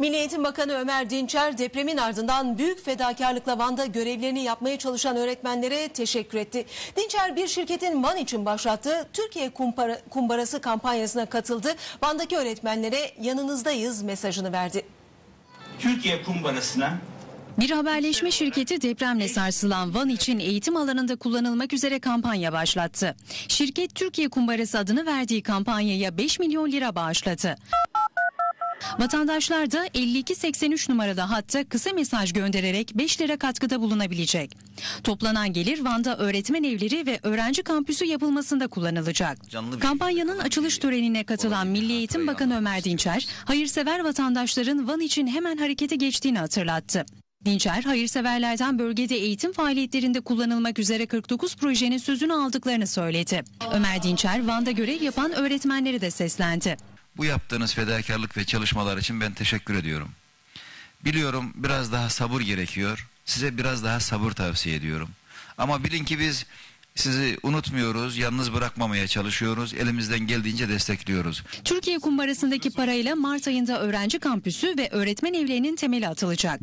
Milli Eğitim Bakanı Ömer Dinçer depremin ardından büyük fedakarlıkla Van'da görevlerini yapmaya çalışan öğretmenlere teşekkür etti. Dinçer bir şirketin Van için başlattığı Türkiye Kumpara- Kumbarası kampanyasına katıldı. Van'daki öğretmenlere yanınızdayız mesajını verdi. Türkiye kumbarasına Bir haberleşme şirketi depremle sarsılan Van için eğitim alanında kullanılmak üzere kampanya başlattı. Şirket Türkiye Kumbarası adını verdiği kampanyaya 5 milyon lira bağışladı. Vatandaşlar da 5283 numarada hatta kısa mesaj göndererek 5 lira katkıda bulunabilecek. Toplanan gelir Van'da öğretmen evleri ve öğrenci kampüsü yapılmasında kullanılacak. Kampanyanın açılış törenine katılan Milli Eğitim Bakanı Ömer Dinçer, hayırsever vatandaşların Van için hemen harekete geçtiğini hatırlattı. Dinçer, hayırseverlerden bölgede eğitim faaliyetlerinde kullanılmak üzere 49 projenin sözünü aldıklarını söyledi. Ömer Dinçer, Van'da görev yapan öğretmenleri de seslendi. Bu yaptığınız fedakarlık ve çalışmalar için ben teşekkür ediyorum. Biliyorum biraz daha sabır gerekiyor. Size biraz daha sabır tavsiye ediyorum. Ama bilin ki biz sizi unutmuyoruz, yalnız bırakmamaya çalışıyoruz. Elimizden geldiğince destekliyoruz. Türkiye Kumbarası'ndaki parayla Mart ayında öğrenci kampüsü ve öğretmen evlerinin temeli atılacak.